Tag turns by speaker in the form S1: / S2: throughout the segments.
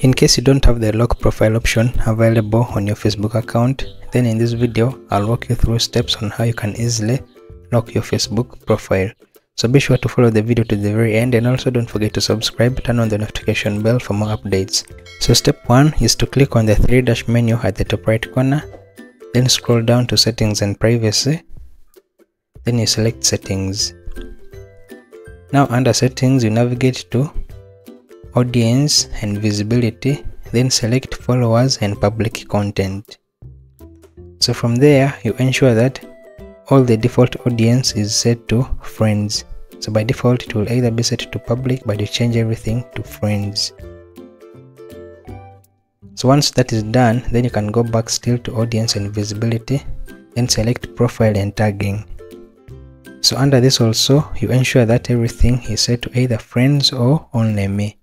S1: In case you don't have the lock profile option available on your Facebook account, then in this video, I'll walk you through steps on how you can easily lock your Facebook profile. So be sure to follow the video to the very end and also don't forget to subscribe, turn on the notification bell for more updates. So step 1 is to click on the 3 dash menu at the top right corner, then scroll down to settings and privacy, then you select settings. Now under settings you navigate to audience and visibility, then select followers and public content. So from there you ensure that all the default audience is set to friends. So by default it will either be set to public but you change everything to friends. So once that is done then you can go back still to audience and visibility then select profile and tagging. So under this also you ensure that everything is set to either friends or only me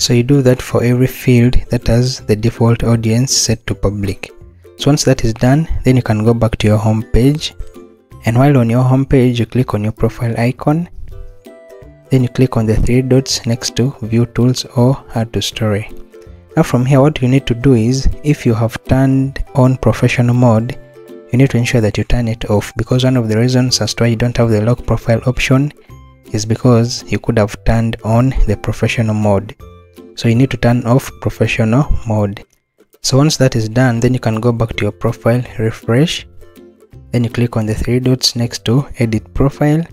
S1: so you do that for every field that has the default audience set to public. So once that is done then you can go back to your home page. And while on your home page you click on your profile icon. Then you click on the three dots next to view tools or add to story now from here what you need to do is if you have turned on professional mode you need to ensure that you turn it off. Because one of the reasons as to why you don't have the lock profile option is because you could have turned on the professional mode so you need to turn off professional mode. So once that is done then you can go back to your profile refresh. Then you click on the three dots next to edit profile.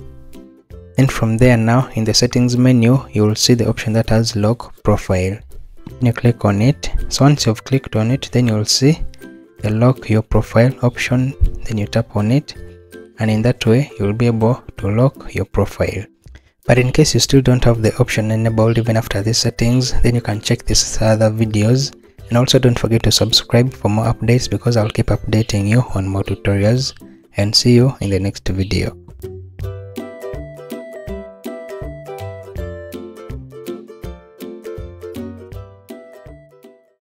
S1: And from there now in the settings menu you will see the option that has lock profile. Then you click on it. So once you've clicked on it then you will see the lock your profile option. Then you tap on it. And in that way you will be able to lock your profile but in case you still don't have the option enabled even after these settings then you can check these other videos and also don't forget to subscribe for more updates because I'll keep updating you on more tutorials and see you in the next video.